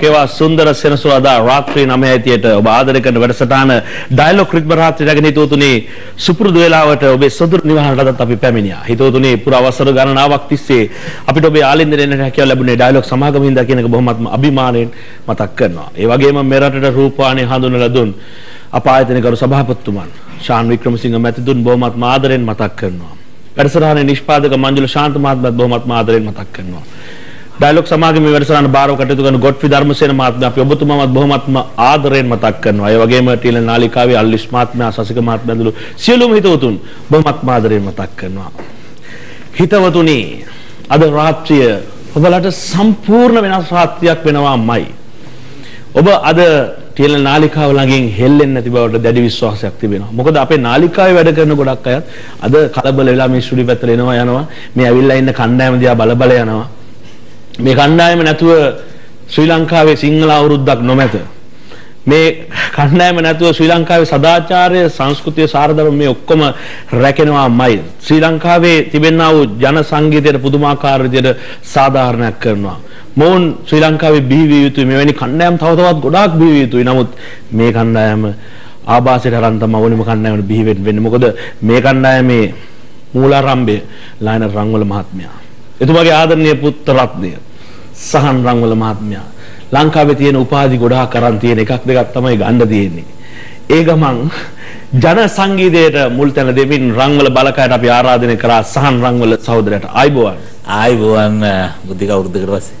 ඒවා සුන්දර සෙනසුරාදා රාත්‍රී 9 ඇතියට ඔබ ආදරය කරන වැඩසටහන ඩයලොග් රිද්ම රාත්‍රී රැගෙන හිතවතුනි සුපුරුදු වේලාවට ඔබේ සොදුරු නිවහනටත් අපි පැමිණියා. හිතවතුනි පුර අවසර ගණනාවක් තිස්සේ අපිට ඔබේ ආලින්දනයට හැකියාව ලැබුණේ ඩයලොග් සමාගම හින්දා කියන එක බොහොමත්ම අභිමාණයෙන් මතක් කරනවා. ඒ වගේම මෙරටට රූපවාහිනිය හඳුන්වලා දුන් අප ආයතන කරු සභාපතිතුමන් ශාන් වික්‍රමසිංහ මැතිතුන් බොහොමත්ම ආදරෙන් මතක් කරනවා. වැඩසටහනේ නිෂ්පාදක මංජුල ශාන්ත මහත්මයාත් බොහොමත්ම ආදරෙන් මතක් කරනවා. ඩයලොග් සමාගමේ වැඩසටහන බාරව කටයුතු කරන ගොඩ්ෆි ධර්මසේන මහත්මයා අපි ඔබතුමාවත් බොහොමත්ම ආදරයෙන් මතක් කරනවා. ඒ වගේම ටීලන් නාලිකාවේ අල්ලිස් මහත්මයා සසික මහත්මයා ඇතුළු සියලුම හිතවතුන් බොහොමත්ම ආදරයෙන් මතක් කරනවා. හිතවතුනි අද රාත්‍රිය ඔබලට සම්පූර්ණ වෙනස් රාත්‍රියක් වෙනවාමයි. ඔබ අද ටීලන් නාලිකාව ළඟින් හෙල්ලෙන්නේ නැති බවට දැඩි විශ්වාසයක් තිබෙනවා. මොකද අපේ නාලිකාවේ වැඩ කරන ගොඩක් අයත් අද කලබල වෙලා මේ ස්ටුඩියෝ පැත්තට එනවා යනවා. මේ ඇවිල්ලා ඉන්න කණ්ඩායම දිහා බල බල යනවා. මේ කණ්ඩායම නැතුව ශ්‍රී ලංකාවේ සිංහල අවුරුද්දක් නොමැත. මේ කණ්ඩායම නැතුව ශ්‍රී ලංකාවේ සදාචාරය සංස්කෘතිය සාරධර්ම මේ ඔක්කොම රැකෙනවාමයි. ශ්‍රී ලංකාවේ තිබෙනා වූ ජන සංගීතයට පුදුමාකාර විදිහට සාධාරණයක් කරනවා. මොවුන් ශ්‍රී ලංකාවේ බිහි විය යුතුයි මෙවැනි කණ්ඩායම් තව තවත් ගොඩාක් බිහි විය යුතුයි. නමුත් මේ කණ්ඩායම ආభాසයට අරන් තමයි ඕනෙම කණ්ඩායමකට බිහි වෙන්නේ. මොකද මේ කණ්ඩායමේ මූලාරම්භය ලයන රංගවල මහත්මයා. එතුමාගේ ආදරණීය පුත්‍ර රත්නය සහන් රංගවල මහත්මයා ලංකාවේ තියෙන උපාධි ගොඩාක් අරන් තියෙන එකක් දෙකක් තමයි ගන්න තියෙන්නේ. ඒ ගමන් ජන සංගීතයට මුල් තැන දෙමින් රංගවල බලකයට අපි ආරාධනය කරා සහන් රංගවල සහෝදරයට ආයිබෝවන්. ආයිබෝවන් බුද්ධික අවුරුද්දකට පස්සේ.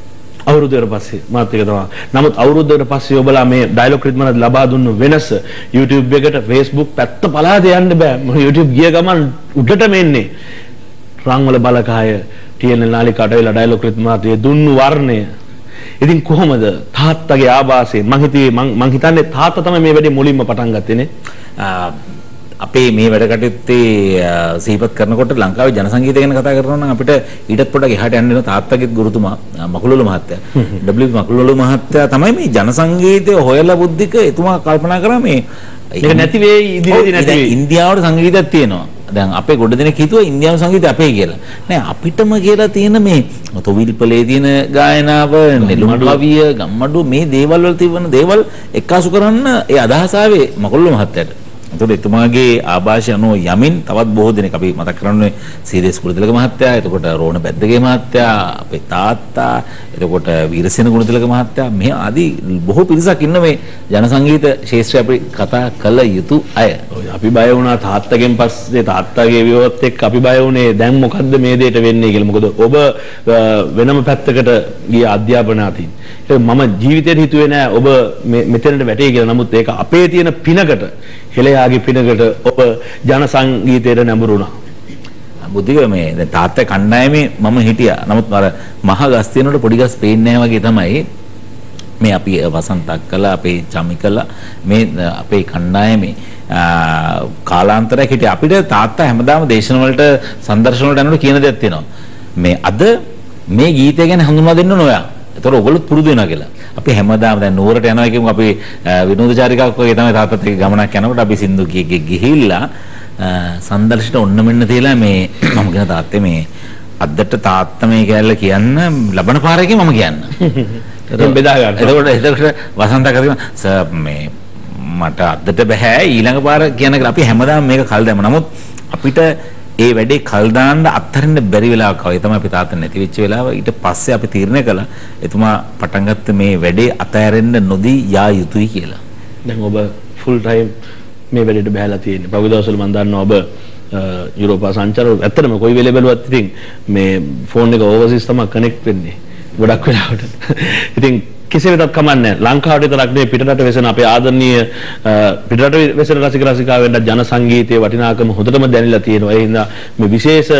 අවුරුද්දකට පස්සේ මාත් එක තමයි. නමුත් අවුරුද්දකට පස්සේ ඔබලා මේ ඩයලොග් රිද්මනත් ලබා දුන්නු වෙනස YouTube එකට Facebook පැත්ත පලාද යන්න බෑ. YouTube ගිය ගමන් උඩටම එන්නේ. රංගවල බලකාය තියෙන නාලිකාට වෙලා ඩයලොග් රිද්මනාතිය දුන්නු වර්ණය ඉතින් කොහොමද තාත්තගේ ආభాසයෙන් මං හිතුවේ මං හිතන්නේ තාත්තා තමයි මේ වැඩේ මුලින්ම පටන් ගත්තේ නේ අපේ මේ වැඩ කටයුත්තේ සිහිපත් කරනකොට ලංකාවේ ජන සංගීතය ගැන කතා කරනවා නම් අපිට ඊටත් පොඩ්ඩක් එහාට යන්න වෙනවා තාත්තගේ ගුරුතුමා මකුළුළු මහත්තයා. W මකුළුළු මහත්තයා තමයි මේ ජන සංගීතය හොයලා බුද්ධික එතුමා කල්පනා කරා මේ මේක නැති වෙයි ඉදිරියේදී නැති වෙයි. ඉන්දියාවට සංගීතයක් තියෙනවා. දැන් අපේ ගොඩ දෙනෙක් හිතුවා ඉන්දියානු සංගීතය අපේ කියලා. නෑ අපිටම කියලා තියෙන මේ තොවිල්පලේ තියෙන ගායනාව, නෙළුම් කවිය, ගම්මඩුව මේ දේවල් වල තිබෙන දේවල් එක්කාසු කරන්න ඒ අදහස ආවේ මකොල්ල මහත්තයාට. එතකොට එතුමාගේ ආభాෂය අනුව යමින් තවත් බොහෝ දෙනෙක් අපි මතක් කරන්නේ සීරියස් කුලතිලක මහත්තයා, එතකොට රෝණ බැද්දගේ මහත්තයා, අපේ තාත්තා, එතකොට වීරසේන ගුණතිලක මහත්තයා මේ ආදී බොහෝ පිරිසක් ඉන්න මේ ජන සංගීත ශාස්ත්‍රය අපි කතා කළ යුතු අය. අපි බය වුණා තාත්තගෙන් පස්සේ තාත්තගේ විවවත් එක්ක අපි බය වුණේ දැන් මොකද්ද මේ දෙයට වෙන්නේ කියලා. මොකද ඔබ වෙනම පැත්තකට ගිය අධ්‍යාපනයකින්. ඒක මම ජීවිතේට හිතුවේ නෑ ඔබ මෙතනට වැටේ කියලා. නමුත් ඒක අපේ තියෙන පිනකට හෙළයාගේ පිනකට ඔබ ජන සංගීතයට නැඹුරුණා. බුද්ධික මේ දැන් තාත්තා කණ්ඩායමේ මම හිටියා. නමුත් අර මහ ගස් තියෙනකොට පොඩි ගස් පේන්නේ නැහැ වගේ තමයි මේ අපි වසන්තක් කළා අපේ චමි කළා මේ අපේ කණ්ඩායමේ කාලාන්තරයක් හිටිය අපිට තාත්තා හැමදාම දේශන වලට සංදර්ශන වලට යනකොට කියන දෙයක් තියෙනවා මේ අද මේ ගීතය ගැන හඳුන්වා දෙන්න ඕන ඔයා. ඒතර ඔයගොල්ලොත් පුරුදු වෙනවා කියලා. අපි හැමදාම දැන් නුවරට යනවා කියමු අපි විනෝදචාරිකාවක් වගේ තමයි තාත්තත් එක්ක ගමනක් යනකොට අපි සින්දු කීකේ ගිහිල්ලා සංදර්ශනට ඔන්න මෙන්න තියලා මේ මම කියන තාත්තේ මේ අද්දට තාත්තා මේ කැල්ල කියන්න ලබන පාරකේ මම කියන්න. එතකොට බෙදා ගන්න. එතකොට එතකොට වසන්ත සර් මේ මට අද්දට බෑ ඊළඟ පාර කියන එක අපි හැමදාම මේක කල් දැම. නමුත් අපිට ඒ වැඩේ කල් දාන්න අත්හරින්න බැරි වෙලාවක් ආවා. ඒ තමයි අපි තාත්තා නැති වෙච්ච වෙලාව. ඊට පස්සේ අපි තීරණය කළා එතුමා පටන් ගත්ත මේ වැඩේ අතහැරෙන්න නොදී යා යුතුයි කියලා. දැන් ඔබ ෆුල් ටයිම් මේ වැඩේට බහැලා තියෙන්නේ. පහුගිය දවස්වල මම දන්නවා ඔබ යුරෝපා සංචාර ඇත්තටම කොයි වෙලේ බැලුවත් ඉතින් මේ ෆෝන් එක ඕවර්සීස් තමයි කනෙක්ට් වෙන්නේ. ගොඩක් වෙලාවට. ඉතින් කෙසේ වෙතත් කමන්නේ ලංකාවට විතරක් නෙවෙයි පිටරට වෙසෙන අපේ ආදරණීය පිටරට වෙසෙන රසික රසිකාවෙන්ට ජන සංගීතයේ වටිනාකම හොඳටම දැනিলা තියෙනවා. ඒ හින්දා මේ විශේෂ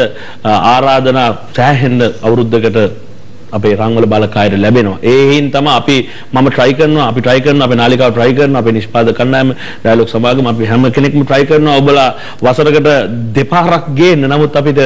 ආරාධනා සෑහෙන්න අවුරුද්දකට අපේ රංගවල බලකායට ලැබෙනවා. ඒ හින් තමයි අපි මම try කරනවා අපි try කරනවා අපේ නාලිකාව try කරනවා අපේ නිෂ්පාදක කණ්ඩායම ඩයලොග් සභාවකම අපි හැම කෙනෙක්ම try කරනවා ඔබලා වසරකට දෙපාරක් ගේන්න. නමුත් අපිට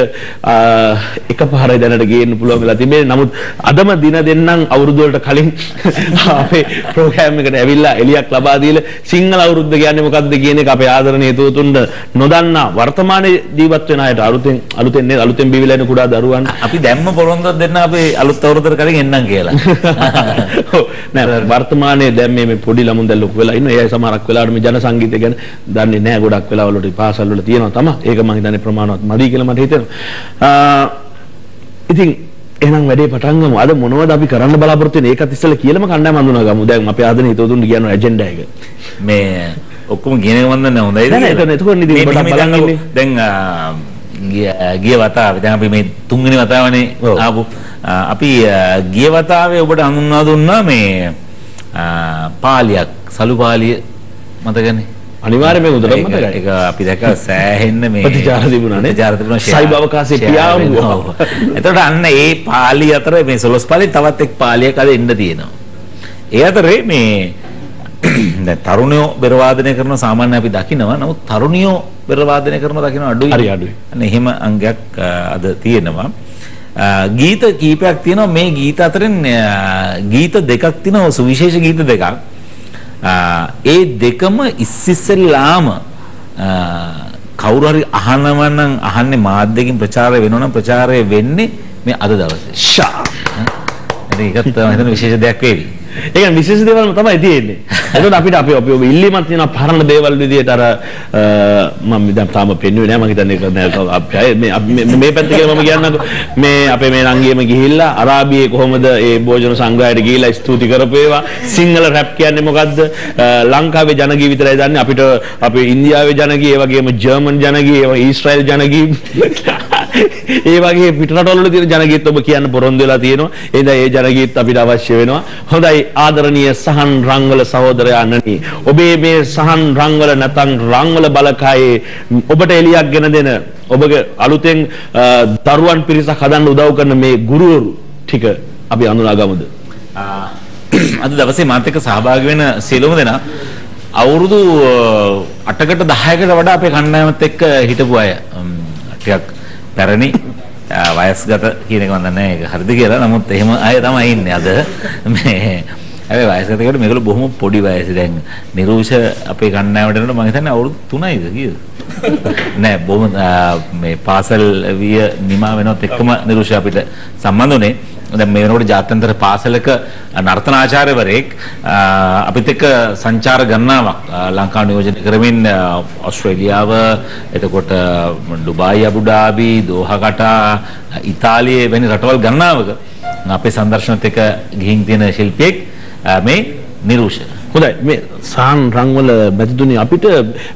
එකපාරයි දැනට ගේන්න පුළුවන් වෙලා තිබෙන්නේ. නමුත් අදම දින දෙන්නම් අවුරුදු වලට කලින් අපේ ප්‍රෝග්‍රෑම් එකට ඇවිල්ලා එලියක් ලබා දීලා සිංහල අවුරුද්ද කියන්නේ මොකක්ද කියන එක අපේ ආදරණීය තුතුන්ට නොදන්නා වර්තමානයේ ජීවත් වෙන අයට අලුතෙන් අලුතෙන් අලුතෙන් බිවිලා එන කුඩා දරුවන් අපි දැම්ම පොරොන්දුවක් දෙන්න අපේ අලුත් තොරතුරු කලින් එන්නම් කියලා. නෑ වර්තමානයේ දැන් මේ මේ පොඩි ළමුන් දැන් ලොකු වෙලා ඉන්න ඒ අය සමහරක් වෙලාවට මේ ජන සංගීතය ගැන දන්නේ නැහැ ගොඩක් වෙලාවල වලට පාසල් වල තියෙනවා තමයි. ඒක මම හිතන්නේ ප්‍රමාණවත් මදි කියලා මට හිතෙනවා. ඉතින් එහෙනම් වැඩේ පටන් ගමු. අද මොනවද අපි කරන්න බලාපොරොත්තු වෙන්නේ? ඒකත් ඉස්සෙල්ලා කියලාම කණ්ඩායම හඳුනා ගමු. දැන් අපි ආදරණීය හිතවතුන් කියන ඇජෙන්ඩා එක. මේ ඔක්කොම කියන එක මන් දන්නේ හොඳයිද නෑ, නෑ, එතකොට ඉතින් මෙහෙම බලන් දැන් ඉන්නේ. දැන් ගිය- වතාවේ දැන් අපි මේ තුන්වෙනි වතාවනේ. ආපු අපි ගිය වතාවේ ඔබට හඳුන්වා දුන්නා මේ පාලියක් සලු පාලිය මතකනේ අනිවාර්යයෙන්ම උදටම ඒක- මතකයි. ඒක අපි දැක සෑහෙන්න මේ ප්‍රතිචාර තිබුණා නේ? ප්‍රතිචාර තිබුණා සයිබ අවකාශයේ පියාඹුවා. එතකොට අන්න ඒ පාලි අතර මේ සොලොස් පාලි තවත් එක් පාලියක් අද එන්න තියෙනවා. ඒ අතරේ මේ දැන් තරුණයෝ බෙර වාදනය කරන සාමාන්‍ය අපි දකිනවා. නමුත් තරුණියෝ බෙර වාදනය කරන දකින්න අඩුයි. හරි අඩුයි. අන්න එහෙම අංගයක් අද තියෙනවා. ගීත කීපයක් තියෙනවා මේ ගීත අතරින් ගීත දෙකක් තියෙනවා සුවිශේෂ ගීත දෙකක්. ඒ දෙකම ඉස්සිස්සෙල්ලාම කවුරු හරි අහනවා නම් අහන්නේ මාධ්‍යකින් ප්‍රචාරය වෙනවා නම් ප්‍රචාරය වෙන්නේ මේ අද දවසේ. ෂා ඒකත් මම හිතන විශේෂ දෙයක් වේවි. ඒ කියන්නේ විශේෂ දේවල් තමයි තියෙන්නේ. එතකොට අපිට අපි අපි ඔබ ඉල්ලීමක් තියෙනවා පරණ දේවල් විදියට අර අ, මම දැන් තාම පෙන්වුවේ නෑ මම හිතන්නේ ඒක නෑ අපි අය මේ අපි මේ- මේ පැත්ත කියලා මම කියන්නකෝ. මේ අපේ මේ නංගියම ගිහිල්ලා අරාබියේ කොහොමද ඒ භෝජන සංග්‍රහයට ගිහිල්ලා ස්තුති කරපු ඒවා? සිංහල රැප් කියන්නේ මොකද්ද? අ, ලංකාවේ ජනගී විතරයි දන්නේ. අපිට අපේ ඉන්දියාවේ ජනගී ඒ වගේම ජර්මන් ජනගී ඒ වගේ ඊශ්‍රායල් ජනගී. ඒ වගේ පිටරටවල වල තියෙන ජනගීත් ඔබ කියන්න පොරොන්දු වෙලා තියෙනවා. එහෙනම් ඒ ජනගීත් අපිට අවශ්‍ය වෙනවා. හොඳයි ආදරණීය සහන් රංගල සහෝදරයා අනනි. ඔබේ මේ සහන් රංගල නැතන් රංගල බලකායේ ඔබට එලියක් ගෙන දෙන ඔබගේ අලුතෙන් අ, දරුවන් පිරිසක් හදන්න උදව් කරන මේ ගුරුවරු ටික අපි අඳුනා ගමුද? ආ, අද දවසේ මාත් එක්ක සහභාගී වෙන සියලුම දෙනා අවුරුදු අ, 8කට 10කට වඩා අපේ කණ්ඩායමත් එක්ක හිටපු අය උම්, ටිකක් පැරණි ආ, වයස්ගත කියන එක මම දන්නේ නැහැ ඒක හරිද කියලා. නමුත් එහෙම අය තමයි ඉන්නේ අද මේ හැබැයි වයස්ගත කෙනෙකුට මේගොල්ලෝ බොහොම පොඩි වයසේ දැන් නිරූෂ අපේ කණ්ඩායමට එනකොට මම හිතන්නේ අවුරුදු 3යිද කීයද? නෑ බොහොම මේ පාසල් විය නිමා වෙනවත් එක්කම නිරූෂ අපිට සම්බන්ධ වුණේ. දැන් මේ වෙනකොට ජාත්‍යන්තර පාසලක නර්තනාචාර්යවරයෙක් අපිත් එක්ක සංචාර ගණනාවක් ලංකාව නියෝජනය කරමින් ඕස්ට්‍රේලියාව එතකොට ඩුබායි අබුඩාබි දෝහා කටා ඉතාලියේ වැනි රටවල් ගණනාවක අපේ සංදර්ශනත් එක්ක ගිහින් තියෙන ශිල්පියෙක් මේ නිරූෂ. හොඳයි. මේ සහන් රංගවල මැතිතුනි අපිට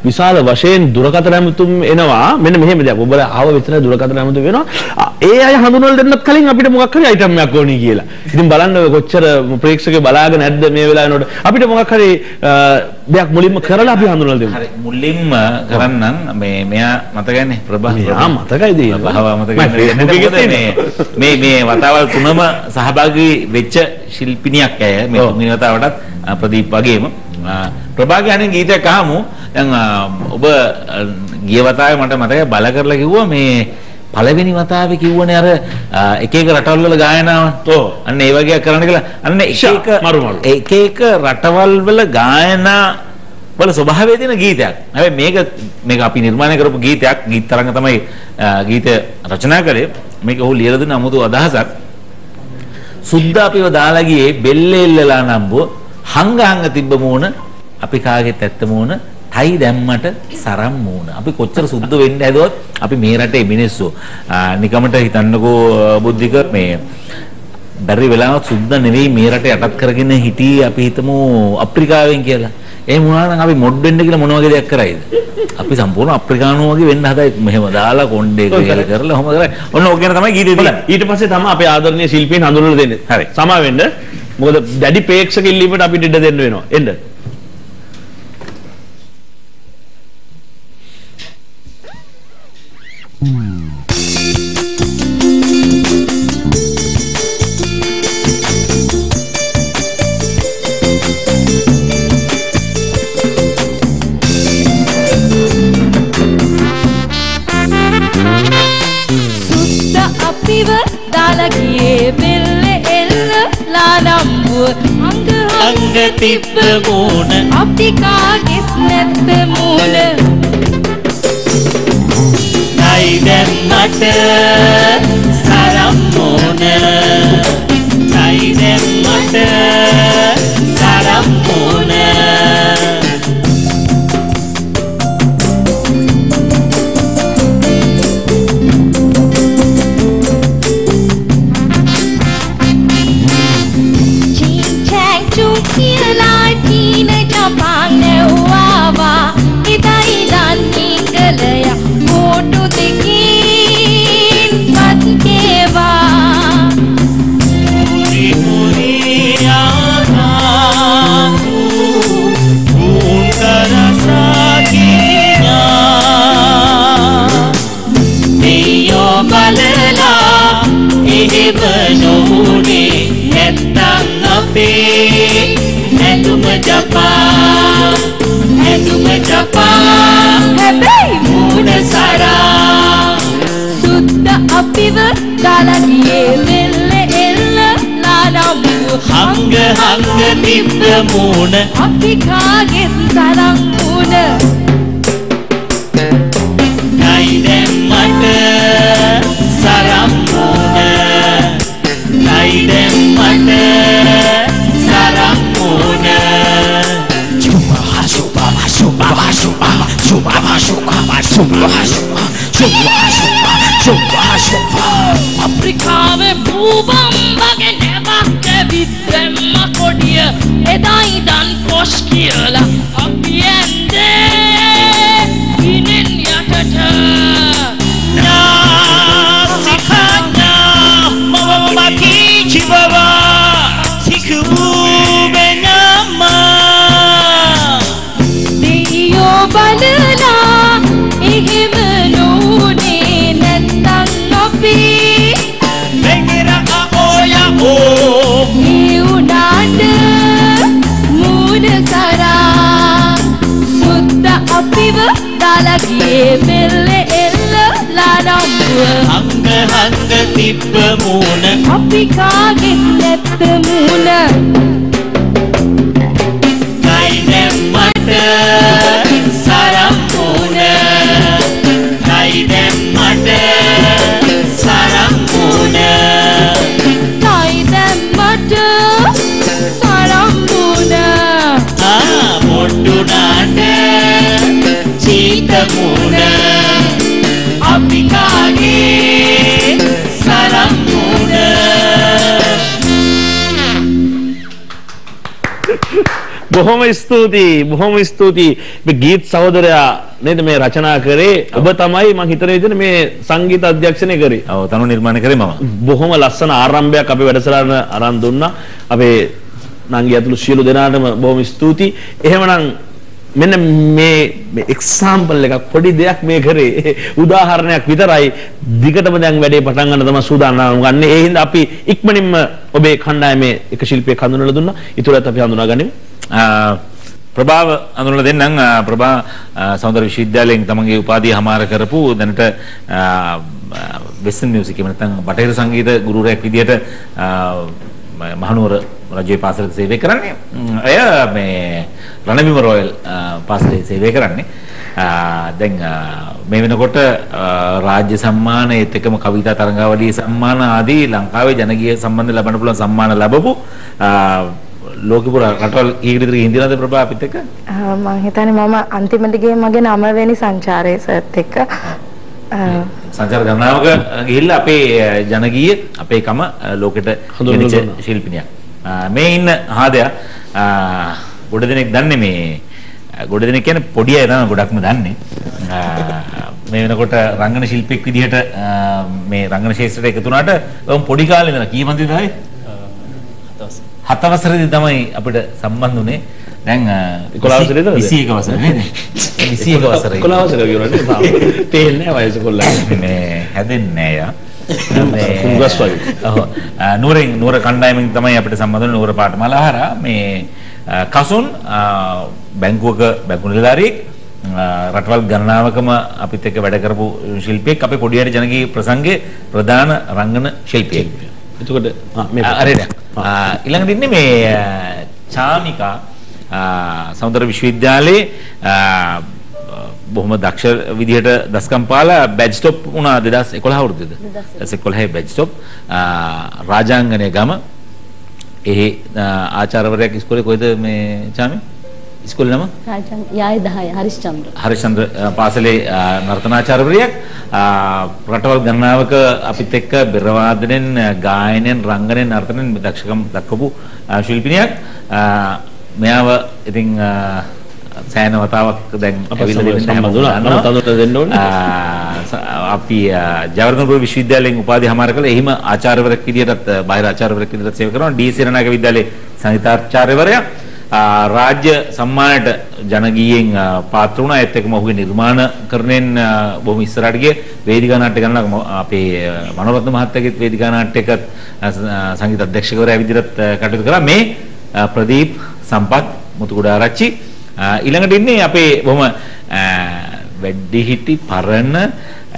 විශාල වශයෙන් දුරකථන ඇමතුම් එනවා. මෙන්න මෙහෙම දෙයක් ඔබලා ආව විතර දුරකථන ඇමතුම් වෙනවා. ආ, ඒ අය හඳුනවල දෙන්නත් කලින් අපිට මොකක් හරි අයිටම් එකක් ඕනි කියලා. ඉතින් බලන්න ඔය කොච්චර ප්‍රේක්ෂකයෝ බලාගෙන නැද්ද මේ වෙලාවෙනකොට අපිට මොකක් හරි ආ, දෙයක් මුලින්ම කරලා අපි හඳුනලා දෙමු. හරි මුලින්ම කරන්නම්. මේ මෙයා මතකන්නේ ප්‍රභා මෙයා මතකයිද? ප්‍රභාව මතකයි. මේ මේ වතාවල් තුනම සහභාගී වෙච්ච ශිල්පිනියක් ඇය. මේ. තුන්වෙනි වතාවටත් ප්‍රදීප් වගේම. අ, ප්‍රභා කියන්නේ ගීතයක් අහමු. දැන් ඔබ ගිය වතාවේ මට මතකයි බල කරලා කිව්වා මේ පළවෙනි වතාවේ කිව්වනේ අර එක එක රටවල් වල ගායනාව. ඔව්. අන්න ඒ වගේ කරන්න කියලා. අන්න එක එක මරු මරු. එක එක රටවල් වල ගායනා වල ස්වභාවය තියෙන ගීතයක්. හැබැයි මේක මේක අපි නිර්මාණය කරපු ගීතයක්. ගීත තරංග තමයි අ, ගීතය රචනා කළේ. මේක ඔහු ලියලා දුන්න අමුතු අදහසක්. සුද්ද අපිව දාලා ගියේ බෙල්ලේ එල්ලලා නම්බුව හංග හංග තිබ්බ මූණ අපි කාගෙත් ඇත්ත මූණ ටයි දැම්මට සරම් මූණ අපි කොච්චර සුද්ධ වෙන්න හැදුවත් අපි මේ රටේ මිනිස්සු නිකමට හිතන්නකෝ බුද්ධික මේ බැරි වෙලාවත් සුද්ද නෙවෙයි මේ රට යටත් කරගෙන හිටියේ අපි හිතමු අප්‍රිකාවෙන් කියලා. එහෙම වුණා නම් අපි මොඩ් වෙන්න කියලා මොන වගේ දෙයක් කරයිද? අපි සම්පූර්ණ අප්‍රිකානුව වගේ වෙන්න හදයි. මෙහෙම දාලා කොණ්ඩේ කියලා කරලා ඔහොම කරා. ඔන්න ඕක ගැන තමයි ගීතේ තියෙන්නේ. ඊට පස්සේ තමයි අපේ ආදරණීය ශිල්පීන් හඳුන්වලා දෙන්නේ හරි. සමා වෙන්න මොකද දැඩි ප්‍රේක්ෂක ඉල්ලීමට අපිට ඉඩ දෙන්න වෙනවා එන්න අපිව දාලා ගියේ බෙල්ල එල්ල ලානම්බුව අංග අංග තිබ්බ මූණ. අපි කාගෙත් නැත්ත මූණ නයි දැම්මට සරම් මූණ නයි දැම්මට සරම් මුණ Ching මූණ අපි කාගෙත් තරම් අපිව දාලගියේ මෙල්ල එල්ල ලානම්බුව Hang hang tipe muna අපි කාගෙත් නැත්ත මූණ බොහොම ස්තුතියි බොහොම ස්තුතියි මේ ගීත් සහෝදරයා නේද මේ රචනා කරේ ඔබ තමයි මං හිතන විදිහට මේ සංගීත අධ්‍යක්ෂණය කරේ ඔව් තනු නිර්මාණය කරේ මම. බොහොම ලස්සන ආරම්භයක් අපේ වැඩසටහන අරන් දුන්නා අපේ නංගි ඇතුළු සියලු දෙනාටම බොහොම ස්තුතියි එහෙමනම් මෙන්න මේ එක්සාම්පල් එකක් පොඩි දෙයක් මේ කරේ උදාහරණයක් විතරයි දිගටම දැන් වැඩේ පටන් ගන්න තමයි සූදානම් ගන්න. ඒ හින්දා අපි ඉක්මනින්ම ඔබේ කණ්ඩායමේ එක ශිල්පියෙක් හඳුනලා දුන්නා. ඊටුරත් අපි හඳුනාගනිමු. ආ, ප්‍රභාව අඳුනලා දෙන්නම් ආ, ප්‍රභා ආ, සෞන්දර්ය විශ්වවිද්‍යාලයෙන් තමන්ගේ උපාධිය හමාර කරපු දැනට වෙස්ටර්න් මියුසික් එහෙම නැත්නම් බටහිර සංගීත ගුරුවරයෙක් විදිහට ආ, ම- මහනුවර රජයේ පාසලක සේවය කරන්නේ. ම්, එය මේ රණවිම රොයල් ආ, පාසලේ සේවය කරන්නේ. ආ, දැන් ආ, මේ වෙනකොට ආ, රාජ්‍ය සම්මාන ඒත් එක්කම කවිතා තරඟාවලියේ සම්මාන ආදී ලංකාවේ ජනගීය සම්බන්ධ ලබන්න පුළුවන් සම්මාන ලැබපු ආ, ලෝකෙ පුරා රටවල් කීකට විතර හින්දිලාද ප්‍රභා අපිත් එක්ක? ආ, මං හිතන්නේ මම අන්තිමට ගියේ මගේ 9 වෙනි සංචාරයේ සර්ත් එක්ක. ආ, සංචාර ගණනාවක ගිහිල්ලා අපේ ජනගීය අපේ කම ලෝකෙට දුන්නා. ශිල්පිනියක්. මේ ඉන්න හාදයා ගොඩ දෙනෙක් දන්නේ මේ ගොඩ දෙනෙක් කියන්නේ පොඩි අය තමයි ගොඩක්ම දන්නේ. මේ වෙනකොට රංගන ශිල්පියෙක් විදිහට මේ රංගන ශාස්ත්‍රයට එකතු වුණාට ඔවුන් පොඩි කාලේ ඉඳලා කී මන්දිද ආයේ? හත වසරේදී තමයි අපිට සම්බන්ධ වුණේ. දැන් අ, 11 වසරේද? 21 වසරේ නේද? 21 වසරේ. කොලාවසර කියනනේ තාම තේන්නේ නැහැ වයස කොල්ලා. මේ හැදෙන්නේ නෑ යා. මේ උගස් වගේ. ඔව්. නුවරින් නුවර කණ්ඩායමෙන් තමයි අපිට සම්බන්ධ වෙන්නේ නුවර පාඨමාලා හරහා මේ කසුන් බැංකුවක බැංකු නිලධාරියෙක් රටවල් ගණනාවකම අපිත් එක්ක වැඩ කරපු ශිල්පියෙක් අපේ පොඩි හරි ජනගී ප්‍රසංගයේ ප්‍රධාන රංගන ශිල්පියෙක්. එතකොට හරිද? ඊළඟට ඉන්නේ මේ චාමිකා සෞන්දර්ය විශ්වවිද්‍යාලයේ බොහොම දක්ෂ විදිහට දස්කම් පාලා බැජ් ස්ටොප් වුණා 2011 අවුරුද්දේද? 2011 බැජ් ස්ටොප්. රාජාංගනයේ ගම. ඒ ආචාර්යවරයෙක් ඉස්කෝලේ කොයිද මේ චාමි? ඉස්කෝලේ නම? යාය 10 හරිශ්චන්ද්‍ර. හරිචන්ද්‍ර අ, පාසලේ නර්තනාචාර්යවරියක් රටවල් ගණනාවක අපිත් එක්ක බෙර වාදනයෙන් අ, ගායනයෙන් රංගනයෙන් නර්තනයෙන් දක්ෂකම් දක්වපු ශිල්පිනියක් මෙයාව ඉතින් අ, සෑහෙන වතාවක් දැන් අප ජවර්ධනපුර විශ්වවිද්‍යාලයෙන් උපාධි හමාර කළා. එහිම ආචාර්යවරයෙක් විදියටත් අ, බාහිර ආචාර්යවරයෙක් විදියට සේවය කරනවා. ඩී සේනනායක විද්‍යාලයේ සංගීතාචාර්යවරයා. ආ, රාජ්‍ය සම්මානයට ජනගීයෙන් අ, පාත්‍ර වුණා. ඒත් එක්කම ඔහුගේ නිර්මාණකරණයෙන් අ, බොහොම ඉස්සරහට ගිය වේදිකා නාට්‍ය ගණනක් ම- අපේ අ, මනෝරත්න මහත්තයාගේත් වේදිකා නාට්‍යයකත් අ, ස- අ, සංගීත අධ්‍යක්ෂකවරයා විදිහට අ, කටයුතු කළා. මේ අ, ප්‍රදීප් සම්පත් මුතුකුඩ ආරච්චි අ, ඊළඟට ඉන්නේ අපේ බොහොම අ, වැඩිහිටි පරණ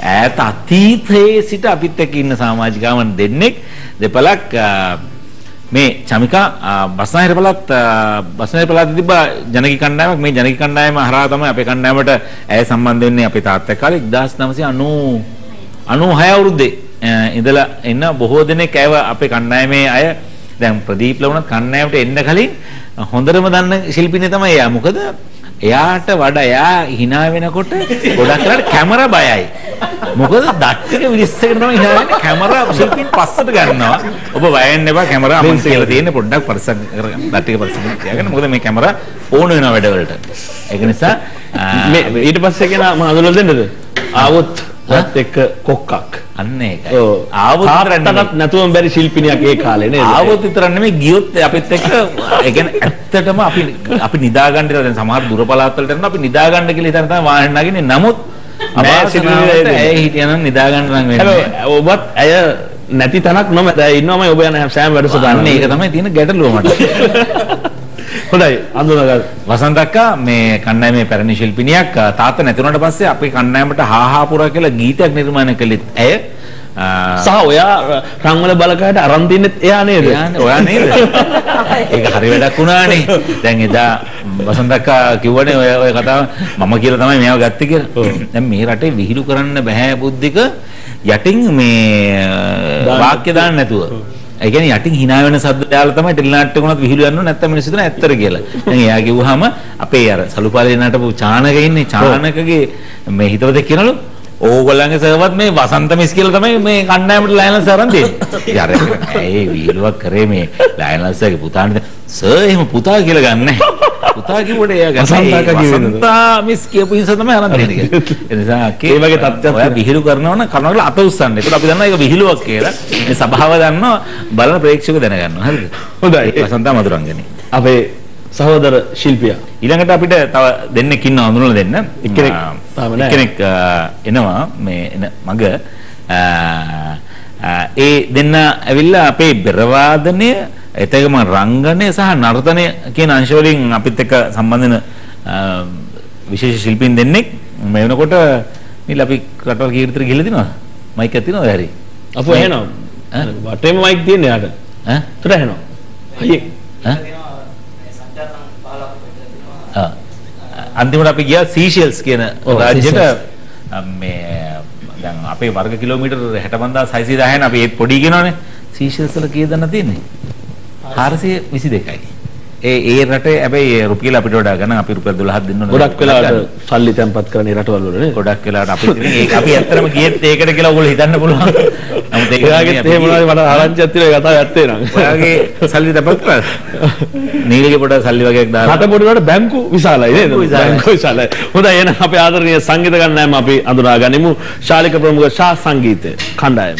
ඈත අතීතයේ සිට අපිත් එක්ක ඉන්න සමාජිකාවන් දෙන්නෙක් දෙපළක් අ, මේ චමිකා අ, බස්නාහිර පළාත් අ, බස්නාහිර පළාතේ තිබ්බ ජනකී කණ්ඩායමක් මේ ජනකී කණ්ඩායම හරහා තමයි අපේ කණ්ඩායමට ඇය සම්බන්ධ වෙන්නේ අපේ තාත්තා කාලේ 1990 96 අවුරුද්දේ අ, ඉඳලා එන්න බොහෝ දෙනෙක් ඇයව අපේ කණ්ඩායමේ අය දැන් ප්‍රදීප්ල වුණත් කණ්ඩායමට එන්න කලින් හොඳටම දන්න ශිල්පිනේ තමයි එයා. මොකද එයාට වඩා එයා hina වෙනකොට ගොඩක් වෙලාවට කැමරා බයයි. මොකද දට්ටික විලිස්සකට තමයි hina වෙන්නේ කැමරා ශිල්පීන් පස්සට ගන්නවා. ඔබ බය වෙන්න එපා කැමරා අමන් කියලා තියෙන්නේ පොඩ්ඩක් පරිස්සම් කරගන්න. දට්ටික පරිස්සම් තියාගන්න. මොකද මේ කැමරා ඕන වෙනවා වැඩවලට. ඒක නිසා ඊට පස්සේ කෙනා මම අඳුරලා දෙන්නද? ආවොත් ඔයත් එක්ක කොක්කක්. අන්න ඒකයි. ඔව්. ආවොත්. තාත්තටත් නැතුවම බැරි ශිල්පිනියක් ඒ කාලේ නේද? ආවොත් විතරක් නෙමෙයි ගියොත් අපිත් එක්ක ඒ කියන්නේ ඇත්තටම අපි අපි නිදා ගන්න දැන් සමහර දුර පළාත් වලට යනවා අපි නිදා ගන්න කියලා හිතන තමයි වාහන නගින්නේ නමුත් නෑ. ඇය හිටියනම් නිදා ගන්න නම් වෙන්නේ ඔබත් ඇය නැති තැනක් නොමැත. ඇය ඉන්නවමයි ඔබ යන සෑම වැඩසටහනක්. අන්න ඒක තමයි තියෙන ගැටලුව මට හොඳයි අඳුනගන්න. වසන්ත අක්කා මේ කණ්ඩායමේ පැරණි ශිල්පිනියක් තාත්තා නැති වුණාට පස්සේ අපේ කණ්ඩායමට හාහාපුරා කියලා ගීතයක් නිර්මාණය කළෙත් ඇය සහ ඔයා රංවල බලකයට අරන් තින්නෙත් එයා නේද? ඔයා නේද? ඒක හරි වැඩක් වුණානේ. දැන් එදා වසන්තක්කා කිව්වනේ ඔය ඔය කතාව මම කියලා තමයි මේව ගත්තේ කියලා. දැන් මේ රටේ විහිළු කරන්න බෑ බුද්ධික යටින් මේ වාක්‍ය දාන්න නැතුව. ඒ කියන්නේ යටින් hina වෙන සද්ද දාලා තමයි ටෙලිනාට්‍ය වුණත් විහිළු යන්න නැත්නම් මිනිස්සු හිතන ඇත්තට කියලා. දැන් එයා කිව්වහම අපේ අර සලුපාලේ නටපු චානක ඉන්නේ චානකගේ මේ හිතවතෙක් කියනලු ඕගොල්ලන්ගේ සර්වත් මේ වසන්ත මිස් කියලා තමයි මේ කණ්ඩායමට ලයනස් අරන් දෙන්නේ. ඉතින් අර ඒ විහිළුවක් කරේ මේ ලයනස්ගේ පුතානේ සර් එහෙම පුතා කියලා ගන්න නැහැ. පුතා කිව්වට එයා ගන්න. වසන්ත මිස් කියපු නිසා තමයි අරන් දෙන්නේ කියලා. ඒ නිසා ඒ වගේ තත්ත්වයක් ඔයා විහිළු කරනවා නම් කනවා කියලා අත උස්සන්න. ඒකට අපි දන්නවා ඒක විහිළුවක් කියලා. මේ සභාව දන්නවා බලන ප්‍රේක්ෂක දැනගන්නවා. හරිද? හොඳයි. වසන්තා මధుරංගනේ. අපේ සහෝදර ශිල්පියා. ඊළඟට අපිට තව දෙන්නෙක් ඉන්නවා අඳුනලා දෙන්න. එක්කෙනෙක්. එක්කෙනෙක් එනවා මේ එන මග ඒ දෙන්න ඇවිල්ලා අපේ බෙර වාදනය එතකම රංගනය සහ නර්තනය කියන අංශ වලින් අපිත් එක්ක සම්බන්ධ වෙන ආ, විශේෂ ශිල්පීන් දෙන්නෙක් මේ වෙනකොට නිල් අපි රටවල් කීයට විතර ගිහලා තිනවද? මයික් එකක් තිනවද හරි? අපු. ඈ? වටේම මයික් තියෙන යාට. ඈ? උතර ඇහෙනවා. අයියේ. ඈ? අන්තිමට අපි ගියා සීෂෙල්ස් කියන. අ, මේ දැන් අපේ වර්ග කිලෝමීටර් 65610 අපි ඒත් පොඩි කියනවනේ සීෂෙල්ස් වල කීයද දන්න තියෙන්නේ 422යි ඒ ඒ රටේ හැබැයි රුපියල් අපිට වඩා ගණන් අපි රුපියල් 12ක් දෙන්න ඕනේ ගොඩක් වෙලාවට සල්ලි තැන්පත් කරන්නේ රටවල් වල නේද? ගොඩක් වෙලාවට අපි ඉතින් ඒක අපි ඇත්තටම ගියෙත් ඒකට කියලා ඔයගොල්ලෝ හිතන්න පුළුවන් නමුත් ඒක ඔයාගෙත් එහෙම මොනවද මට ආරංචියක් තියෙනවා ඒ කතාව ඇත්තේ නම්. ඔයාගේ සල්ලි තපත් කරා නීලගේ පොඩ සල්ලි වගේක් දාලා රට පොඩි වලට බැංකු විශාලයි නේද? බැංකු විශාලයි. හොඳයි එහෙනම් අපේ ආදරණීය සංගීත ගණනායම අපි අඳුනා ගනිමු. ශාලික ප්‍රමුඛ ශා සංගීත කණ්ඩායම.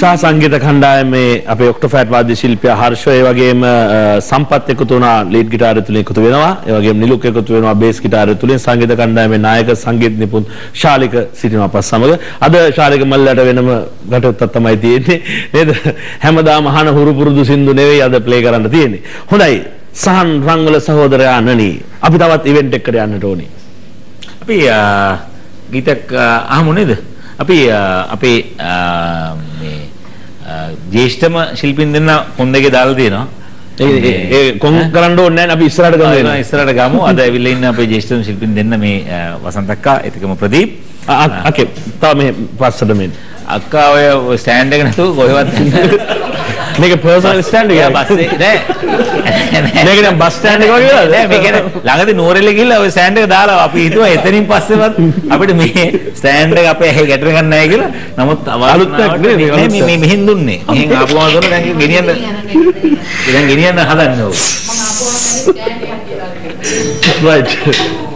ශා සංගීත කණ්ඩායමේ අපේ ඔක්ටෝෆෑට් වාද්‍ය ශිල්පියා හර්ෂ ඒ වගේම අ, සම්පත් එකතු වුණා ලීඩ් ගිටාරය තුලින් එකතු වෙනවා. ඒ වගේම නිලුක් එකතු වෙනවා බේස් ගිටාරය තුලින්. සංගීත කණ්ඩායමේ නායක සංගීත නිපුන් ශාලික සිටිනවා අපත් සමග. අද ශාලික මල්ලට වෙනම ගැටුත්තක් තමයි තියෙන්නේ. නේද? හැමදාම අහන හුරු පුරුදු සින්දු නෙවෙයි අද ප්ලේ කරන්න තියෙන්නේ. හොඳයි. සහන් රංගල සහෝදරයා නනි අපි තවත් ඉවෙන්ට් එකකට යන්නට ඕනේ. අපි අ, ගීතයක් අ, අහමු නේද? අපි අ, අපේ අ, මේ අ, ජේෂ්ඨම ශිල්පීන් දෙන්න කොන් දෙකේ දාලා තියෙනවා. ඒ- කොන් කරන්න ඕනේ නැහැ නේ, අපි ඉස්සරහට ගමු එනවා. ඉස්සරහට ගමු. අද ඇවිල්ලා ඉන්න අපේ ජේෂ්ඨම ශිල්පීන් දෙන්න මේ වසන්ත අක්කා එතකම ප්‍රදීප්. ආ, ආ, අකේ තාම මේ පස්සට මෙන්න. අක්කා ඔය ස්ටෑන්ඩ් එක නැතුව කොහෙවත් මේක පර්සනල් ස්ටෑන්ඩ් එක. බස් එක නෑ. මේක දැන් බස් ස්ටෑන්ඩ් එක වගේ නෑ මේ කියන්නේ ළඟදී නෝරෙල්ල ගිහිල්ලා ඔය ස්ටෑන්ඩ් එක දාලා අපි හිතුවා එතනින් පස්සෙවත් අපිට මේ ස්ටෑන්ඩ් එක අපේ ඇහි ගැටර ගන්න නැහැ කියලා. නමුත් අලුත් එකක් නෙවෙයි, නෑ මේ මේ මෙහෙන් දුන්නේ. මෙහෙන් ආපු ගමන් දුන්න දැන් ගෙනියන්න දැන් ගෙනියන්න හදන්නේ ඕක. right.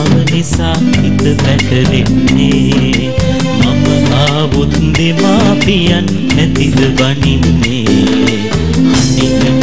නාව නිසා හිත පැටලෙන්නේ මම ආවොත් දෙමාපියන් නැතිද බනින්නේ. අනිකට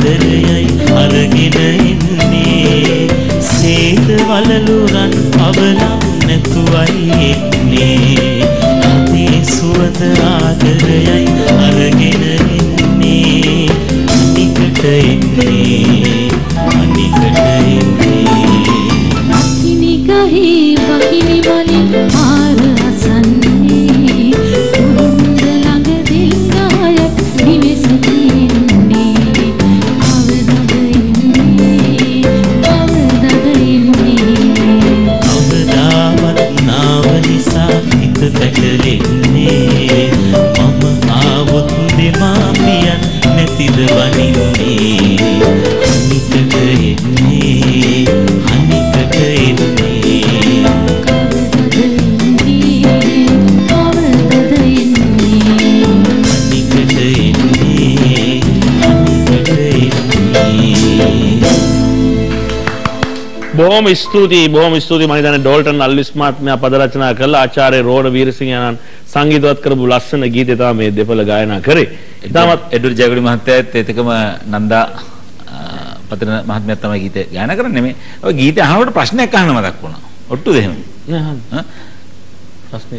ආදරයයි අරගෙන එන්නේ. සීද වලලුරන් පවරම් නැතුවයි එන්නේ. අතේ සුවඳ ආදරයයි අරගෙන එන්නේ. අනිකට එන්නේ අනිකට බොහොම ස්තුතියි බොහොම ස්තුතියි මම හිතන්නේ ඩෝල්ටන් අල්විස් මහත්මයා පද රචනා කළ ආචාර්ය රෝණ වීරසිංහ යනන් සංගීතවත් කරපු ලස්සන ගීතය තමයි මේ දෙපළ ගායනා කරේ. ඉතාමත් එඩ්වඩ් ජයගොඩි මහත්තයාත් එතකම නන්දා පතන මහත්මයාත් තමයි ගීතය ගායනා කරන්නේ මේ. ඔය ගීතය අහනකොට ප්‍රශ්නයක් අහන්න මතක් වුණා. ඔට්ටුද එහෙම?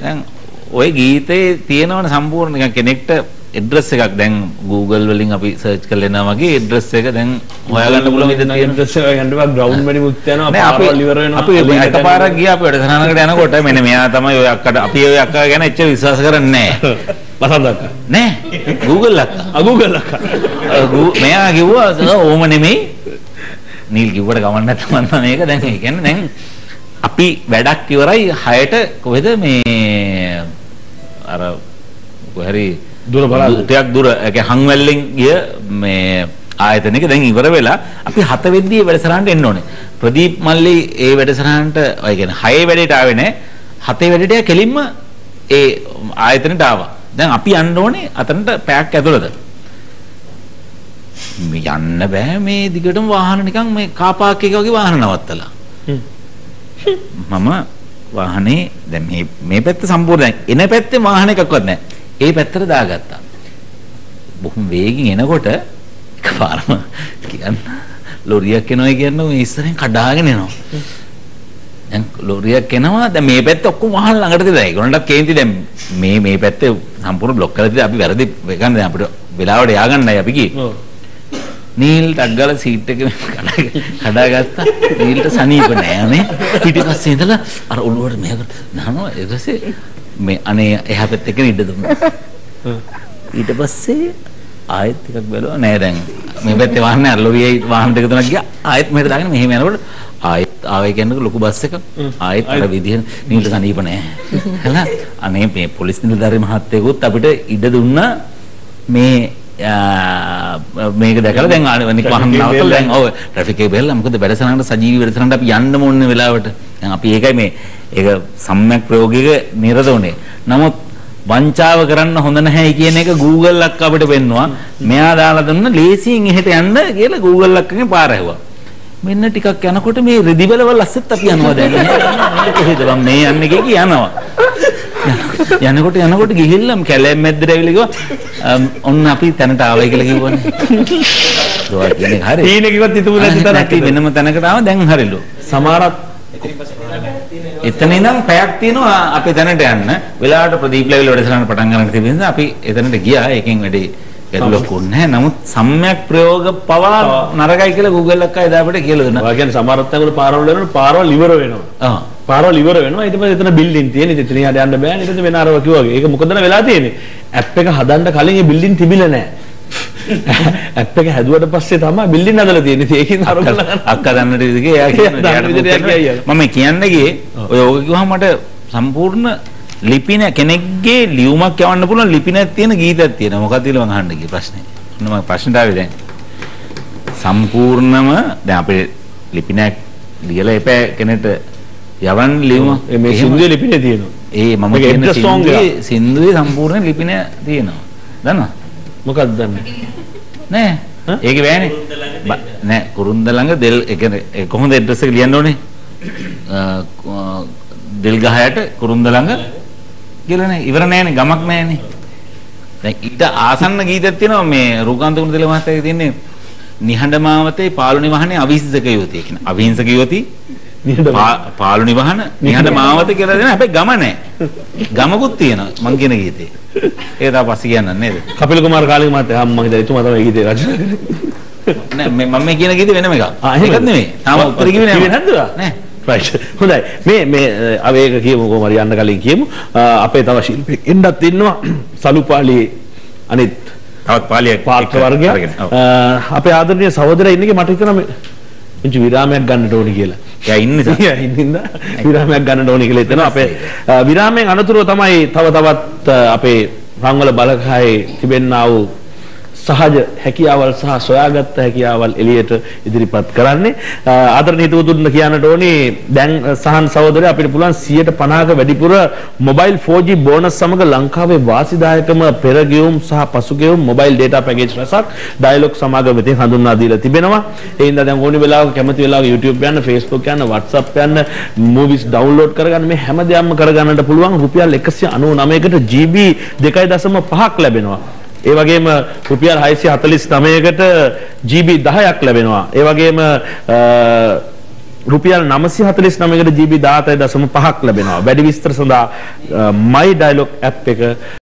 දැන් ওই ගීතේ තියෙනවනේ සම්පූර්ණ නිකන් කෙනෙක්ට ඇඩ්‍රස් එකක් දැන් Google වලින් අපි සර්ච් කරලා එනවා වගේ ඇඩ්‍රස් එක දැන් හොයාගන්න පුළුවන් විදිහට තියෙනවා. ඉන්ට්‍රස් එක ගන්න බෑ ග්‍රවුන්ඩ් වැඩිමුත් යනවා නෑ අපි පාරවල් ඉවර වෙනවා අපි එකපාරක් ගියා අපි වැඩසටහනකට යනකොට මෙන්න මෙයා තමයි ඔය අක්කට අපි ඔය අක්කා ගැන එච්චර විශ්වාස කරන්නේ නැහැ. වසන්ත අක්කා. නෑ Google අක්කා. අගූගල් අක්කා. අ, ගූ- මෙයා කිව්වා "අ, ඕම නෙමෙයි. නීල් කිව්වට ගමන් නැත්නම් මම මේක දැන් ඒ කියන්නේ දැන් අපි වැඩක් ඉවරයි 6ට කොහෙද මේ අර කොහරි දුර බලන්න. ටිකක් දුර ඒ කියන්නේ හංවැල්ලෙන් ගිය මේ ආයතනයක දැන් ඉවර වෙලා අපි 7 වෙද්දී වැඩසටහනට එන්න ඕනේ. ප්‍රදීප් මල්ලි ඒ වැඩසටහනට ඒ කියන්නේ 6 වැඩේට ආවේ නැහැ. 7 වැඩේට කෙලින්ම ඒ ආයතනයට ආවා. දැන් අපි යන්න ඕනේ අතනට පැයක් ඇතුළත. මේ යන්න බෑ මේ දිගටම වාහන නිකන් මේ කාපාක් එක වගේ වාහන නවත්තලා. මම වාහනේ දැන් මේ මේ පැත්ත සම්පූර්ණ දැන් එන පැත්තේ වාහන එකක්වත් නැහැ. ඒ පැත්තට දාගත්තා. බොහොම වේගින් එනකොට එකපාරම කියන්න ලොරියක් එනවා කියන්නේ මේ ඉස්සරෙන් කඩාගෙන එනවා. දැන් ලොරියක් එනවා දැන් මේ පැත්ත ඔක්කොම වහන ළඟට තියලා ඒගොල්ලන්ටත් කේන්ති දැන් මේ මේ පැත්තේ සම්පූර්ණ බ්ලොක් කරලා තියලා අපි වැරදි කියන්නේ දැන් අපිට වෙලාවට ය아가න්නයි අපි ගියේ. ඔව්. නීල්ට අග්ගල සීට් එක කඩාගත්තා නීල්ට සනීප නෑ නේ පිටිපස්සේ ඉඳලා අර ඔළුවට මෙහෙ නහනවා ඊට පස්සේ මේ අනේ එහා පැත්තේ කෙනෙක් ඉඩ දුන්නා. ඊට පස්සේ ආයෙත් ටිකක් බැලුවා නෑ දැන් මේ පැත්තේ වාහනේ අර ලොරියේ වාහන දෙක තුනක් ගියා. ආයෙත් මෙහෙට දාගෙන මෙහෙම යනකොට ආයෙත් ආවේ කියන්නේ ලොකු බස් එකක්. ආයෙත් අර විදිහ නීල්ට සනීප නෑ. හලා අනේ මේ පොලිස් නිලධාරි මහත්තයෙකුත් අපිට ඉඩ දුන්නා මේ මේක දැකලා දැන් එක නවත්තලා. දැන් ඔව් ට්‍රැෆික් එක බෙල්ලලා මොකද වැඩසටහනට සජීවී වැඩසටහනට අපි යන්න ඕනේ වෙලාවට. දැන් අපි ඒකයි මේ ඒක සම්‍යක් ප්‍රයෝගික නිරත උනේ නමුත් වංචාව කරන්න හොඳ නැහැ කියන එක Google අක්ක අපිට පෙන්නවා. මෙයා දාලා දුන්න ලේසියෙන් එහෙට යන්න කියලා Google අක්කගේ පාර ඇහුවා. මෙන්න ටිකක් යනකොට මේ රෙදි බලවල් අස්සෙත් අපි යනවා දැන්. කොහෙද? මම මේ යන්නේ කිය යනවා යනකොට යනකොට ගිහිල්ලා කැලෑම් මැද්දට ඇවිල්ලා කිව්වා "අම්, ඔන්න අපි තැනට ආවයි කියලා කිව්වනේ. දුවා කියන එක හරි. හීන කිව්වත් ඉතුරු නැති නැති වෙනම තැනකට ආව දැන් හරිලු. සමහරක් එතන ඉඳන් පැයක් තියෙනවා අපි තැනට යන්න. වෙලාවට ප්‍රදීප් ලෙවල් වැඩසටහන පටන් ගන්න තිබෙන නිසා අපි එතනට ගියා. ඒකෙන් වැඩි ගැටලුවක් නැහැ. නමුත් සම්‍යක් ප්‍රයෝග පවා නරකයි කියලා Google එකයි එදා අපිට කියලා දුන්නා. ඔය කියන්නේ සමහරක් තැන්වල පාරවල් වෙනකොට පාරවල් ඉවර වෙනවා. ආ. පාරවල් ඉවර වෙනවා ඊට පස්සේ එතන බිල්ඩින් තියෙන ඉතින් එතන යන්න බෑ ඊට පස්සේ වෙන අරව කිව්වා වගේ. ඒක මොකද වෙලා තියෙන්නේ? ඇප් එක හදන්න කලින් ඒ බිල්ඩින් තිබිලා නැහැ. ඇප් එක හැදුවට පස්සේ තමයි බිල්ඩින් හදලා තියෙන්නේ. ඉතින් ඒකෙන් අර අක්කා දන්නට ඉතින් එයා කියන දන්න විදිහට එයා කියයි. මම කියන්න ගියේ ඔය ඕක කිව්වහම මට සම්පූර්ණ ලිපින කෙනෙක්ගේ ලියුමක් යවන්න පුළුවන් ලිපිනක් තියෙන ගීතයක් තියෙනවා මොකක්ද කියලා මම අහන්න ගියේ ප්‍රශ්නේ. මම ප්‍රශ්නට ආවේ දැන්. සම්පූර්ණම දැන් අපේ ලිපිනයක් ලියලා එපෑ කෙනෙක්ට යවන්න ලියුම මේ සින්දුවේ ලිපිනේ තියෙනවා. ඒ මම කියන සින්දුවේ. සින්දුවේ සම්පූර්ණ ලිපින තියෙනවා. දන්නවද? මොකක්ද දන්නේ? නෑ? ඒක බෑනේ නෑ කුරුන්ද ළඟ දෙල් ඒ කියන්නේ කොහොමද ඇඩ්‍රස් එක ලියන්න ඕනේ දෙල් ගහයට කුරුන්ද ළඟ කියලා නෑ ඉවර නෑනේ ගමක් නෑනේ දැන් ඊට ආසන්න ගීතයක් තියෙනවා මේ රූකාන්ත කුණදෙල මහත්තයාගේ තියෙන්නේ නිහඬ මාවතේ පාලු නිවහනේ අවිහිංසක යුවතිය කියන අවිහිංසක යුවතිය පාලු නිවහන නිහඬ මාවත කියලා දෙන හැබැයි ගම නෑ ගමකුත් තියෙනවා. මං කියන ගීතේ. ඒක තමයි පස්සේ කියන්න නේද? කපිල කුමාර කාලික මහත්තයා මම හිතුවා එතුමා තමයි ගීතේ රචනා කරේ. නෑ මම මේ කියන ගීතේ වෙනම එකක්. ඒකත් නෙමෙයි. තාම උත්තර කිව්වේ නෑ. නැද්ද? නෑ. right. හොඳයි. මේ මේ අවේක කියමු කොහොම යන්න කලින් කියමු. අපේ තව ශිල්පියෙක් එන්නත් ඉන්නවා. සලුපාලියේ අනිත් තවත් පාලියක් පාත්‍ර වර්ගයක් අපේ ආදරණීය සහෝදරයා ඉන්නේ මට හිතෙනවා පුංචි විරාමයක් ගන්නට ඕනි කියලා. එයා ඉන්න නිසා. එයා ඉන්නින්ද විරාමයක් ගන්නට ඕනි කියලා හිතෙනවා. අපේ විරාමයෙන් අනතුරුව තමයි තව තවත් අපේ රංගවල බලකායේ තිබෙන්නා වූ සහජ හැකියාවල් සහ සොයාගත්ත හැකියාවල් එළියට ඉදිරිපත් කරන්නේ. අ, ආදරණීය හිතවතුන්ට කියන්නට ඕනේ දැන් අ, සහන් සහෝදරය අපිට පුළුවන් 150ක වැඩිපුර මොබයිල් 4G බෝනස් සමග ලංකාවේ වාසිදායකම පෙර ගෙවුම් සහ පසු ගෙවුම් මොබයිල් data package රසක් ඩයලොග් සමාගම වෙතින් හඳුන්වා දීලා තිබෙනවා. ඒ හින්දා දැන් ඕනි වෙලාවක කැමති වෙලාවක YouTube යන්න Facebook යන්න WhatsApp යන්න movies download කරගන්න මේ හැම දෙයක්ම කරගන්නට පුළුවන්. රුපියල් 199කට GB 2.5ක් ලැබෙනවා. ඒ වගේම රුපියල් 649කට GB 10ක් ලැබෙනවා. ඒ වගේම අ, රුපියල් 949කට GB 17.5ක් ලැබෙනවා. වැඩි විස්තර සඳහා my dialog app එක